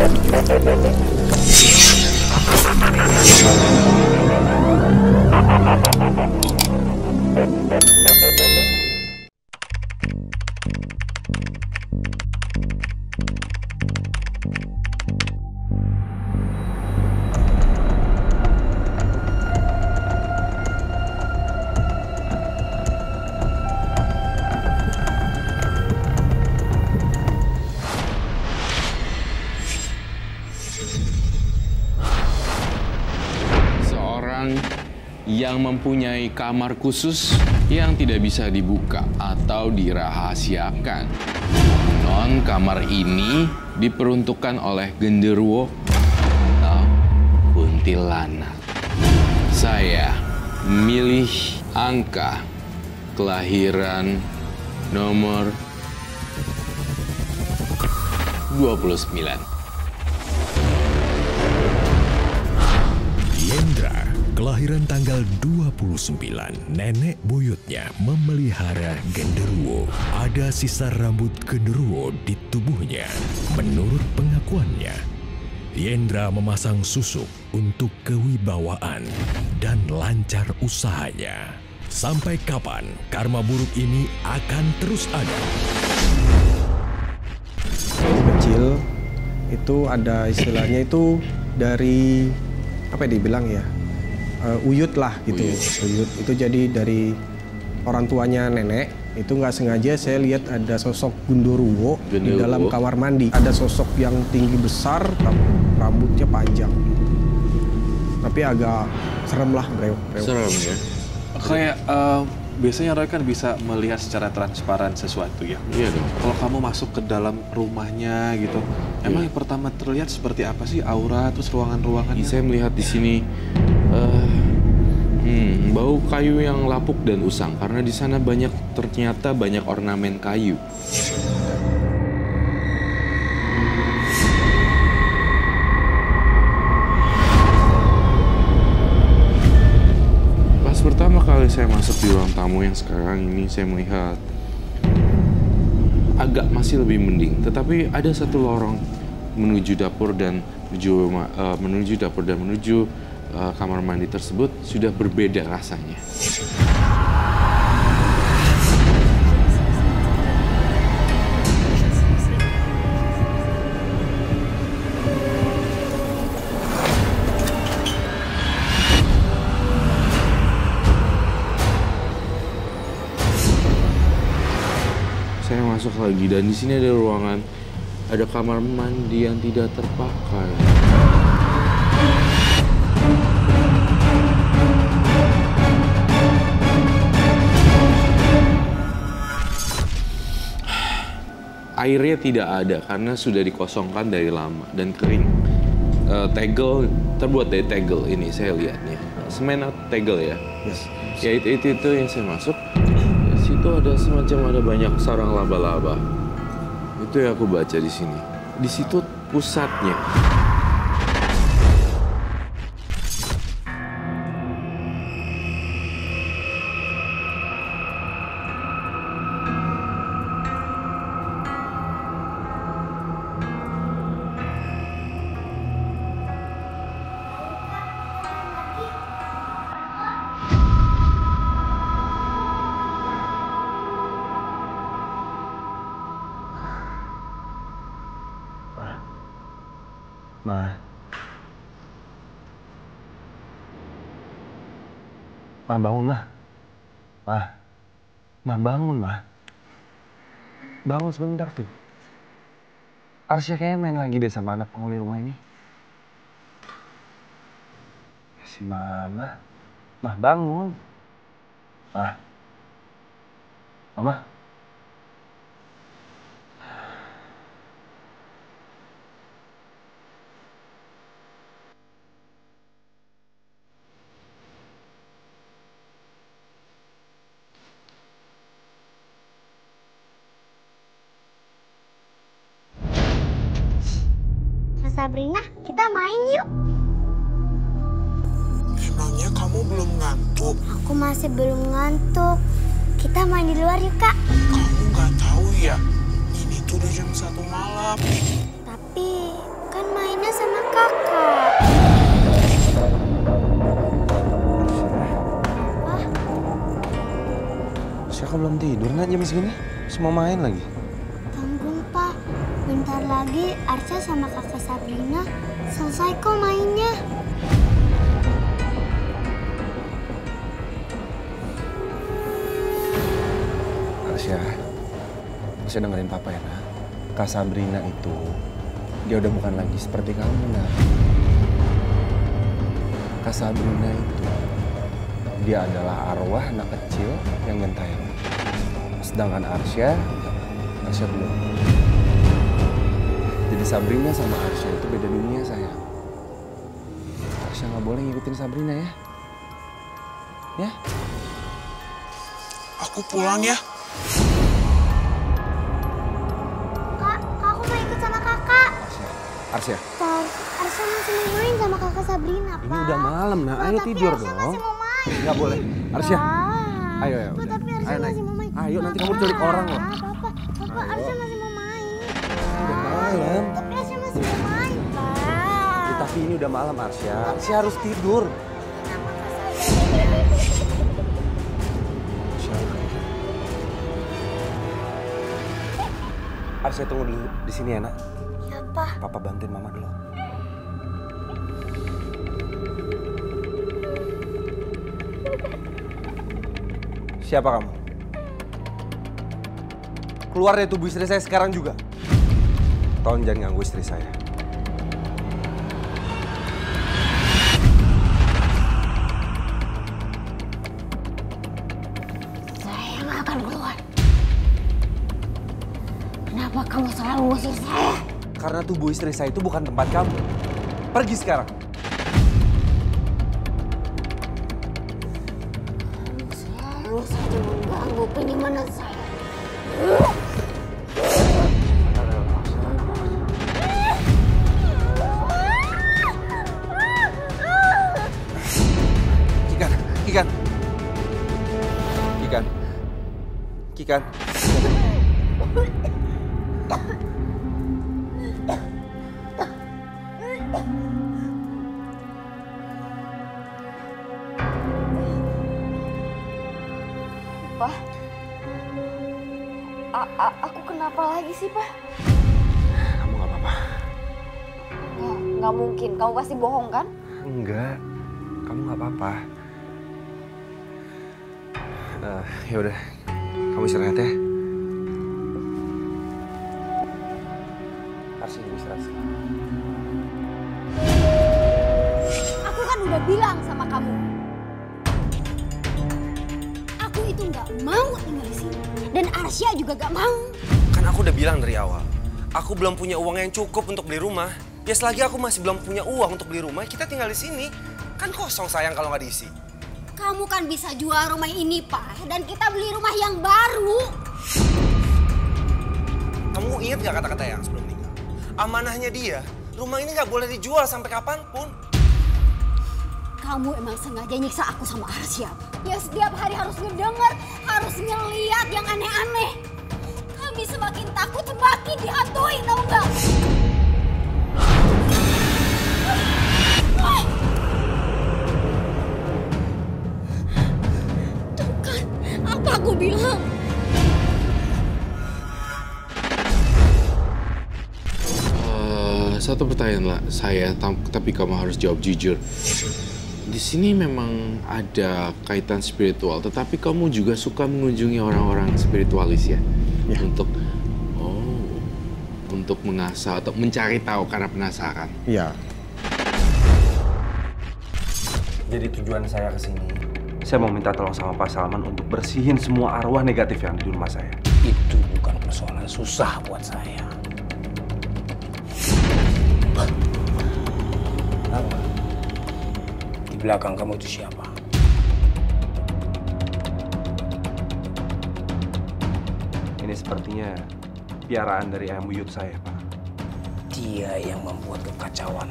Seorang yang mempunyai kamar khusus yang tidak bisa dibuka atau dirahasiakan. Non kamar ini diperuntukkan oleh genderuwo atau kuntilanak. Saya milih angka kelahiran nomor 29. Yendra, kelahiran tanggal 29, nenek buyutnya memelihara genderuwo. Ada sisa rambut genderuwo di tubuhnya. Menurut pengakuannya, Yendra memasang susuk untuk kewibawaan dan lancar usahanya. Sampai kapan karma buruk ini akan terus ada? kecil itu ada istilahnya itu dari apa ya dibilang ya eh, uyut lah gitu uyut. itu jadi dari orang tuanya nenek itu nggak sengaja saya lihat ada sosok Gundurwo di dalam kamar mandi ada sosok yang tinggi besar tapi rambutnya panjang tapi agak serem lah brewok brewok. Serem ya. Kayak eh, biasanya Roy kan bisa melihat secara transparan sesuatu ya. Iya dong. Kalau kamu masuk ke dalam rumahnya gitu, emang yang pertama terlihat seperti apa sih aura terus ruangan-ruangannya? Ini saya melihat di sini eh, hmm, bau kayu yang lapuk dan usang karena di sana banyak ternyata banyak ornamen kayu. Kali saya masuk di ruang tamu yang sekarang ini saya melihat agak masih lebih mending, tetapi ada satu lorong menuju dapur dan menuju eh, menuju dapur dan menuju eh, kamar mandi tersebut sudah berbeda rasanya. Lagi dan di sini ada ruangan, ada kamar mandi yang tidak terpakai. Airnya tidak ada karena sudah dikosongkan dari lama dan kering. Eh, tegel terbuat dari tegel ini saya lihatnya. Semen tegel ya? Yes. Ya itu, itu itu yang saya masuk. Di situ ada semacam ada banyak sarang laba-laba. Itu yang aku baca di sini. Di situ pusatnya. Ma. Ma bangun ma. Ma. Bangun ma. Bangun sebentar tuh. Arsya kayaknya main lagi deh sama anak penghuni rumah ini. Si Mama. Ma bangun. Ma. Mama. Sabrina, kita main yuk. Emangnya kamu belum ngantuk? Aku masih belum ngantuk. Kita main di luar yuk, Kak. Kamu nggak tahu ya? Ini tuh udah jam satu malam. Tapi kan mainnya sama kakak. Siapa belum tidur, Nat, jam segini? Semua main lagi. Lagi Arca sama kakak Sabrina selesai kok mainnya. Arsya, Arsya dengerin papa ya nak. Kak Sabrina itu, dia udah bukan lagi seperti kamu nak. Kak Sabrina itu, dia adalah arwah anak kecil yang gentayangan. Sedangkan Arsya, Arsya belum. Sabrina sama Arsya itu beda dunia sayang. Arsya nggak boleh ngikutin Sabrina ya. Ya? Aku pulang ya. Kak, aku mau ikut sama kakak. Arsya, Ntar, Arca masih mau main sama kakak Sabrina, Pak. ini udah malam nah, ayo tapi tidur Arca dong. masih mau main. Nggak boleh. Arsya, Pak. ayo ya Pak, tapi Arca Ayo masih mau main. Ayo nanti kamu diculik orang loh. Papa, Papa, Arca masih mau main. Udah malam. Tapi ini udah malam Arsya. Arsya harus tidur. Arsya tunggu dulu di sini ya nak. Ya, Pak. Papa bantuin mama dulu. Siapa kamu? Keluar dari tubuh istri saya sekarang juga. Tolong jangan ganggu istri. Saya ngusir saya? Karena tubuh istri saya itu bukan tempat kamu. Pergi sekarang. Selalu saja mengganggu penyimpanan saya. Kikan, Kikan. Kikan. Kikan. Pak, A- a- aku kenapa lagi sih, Pak? Kamu gak apa-apa. Nggak, nggak mungkin. Kamu pasti bohong, kan? Enggak, kamu nggak apa-apa. Eh, ya udah, kamu istirahat ya. Udah bilang sama kamu. Aku itu nggak mau tinggal di sini. Dan Arsya juga nggak mau. Kan aku udah bilang dari awal, aku belum punya uang yang cukup untuk beli rumah. Ya selagi aku masih belum punya uang untuk beli rumah, kita tinggal di sini. Kan kosong sayang kalau nggak diisi. Kamu kan bisa jual rumah ini, Pak. Dan kita beli rumah yang baru. Kamu ingat gak kata-kata yang sebelum nikah? Amanahnya dia, rumah ini nggak boleh dijual sampai kapan pun. Kamu emang sengaja nyiksa aku sama Arsya. Ya setiap hari harus ngedenger, harus ngeliat yang aneh-aneh. Kami semakin takut semakin dihantui, tau? Ah! Tuh kan, apa aku bilang? Eh, satu pertanyaan lah saya, tapi kamu harus jawab jujur. Di sini memang ada kaitan spiritual, tetapi kamu juga suka mengunjungi orang-orang spiritualis ya, untuk oh, untuk mengasah atau mencari tahu karena penasaran. Iya. Jadi tujuan saya ke sini, saya mau minta tolong sama Pak Salman untuk bersihin semua arwah negatif yang ada di rumah saya. Itu bukan persoalan susah buat saya. Apa? Belakang kamu itu siapa? Ini sepertinya piaraan dari ayam buyut saya, Pak. Dia yang membuat kekacauan.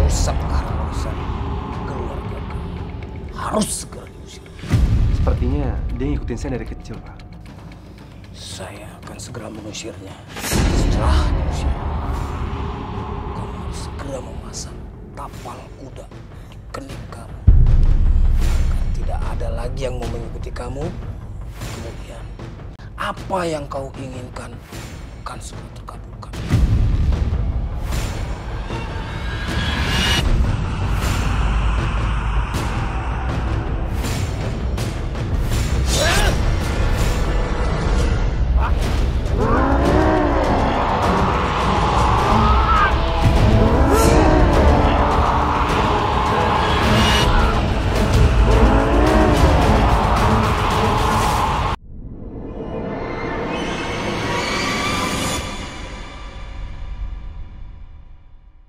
Rusak harmosan keluarga. Harus segera diusir. Sepertinya dia ngikutin saya dari kecil, Pak. Saya akan segera mengusirnya. Setelah diusir, kamu harus segera memasang tapal kuda lagi yang mau mengikuti kamu. Kemudian, apa yang kau inginkan akan semua.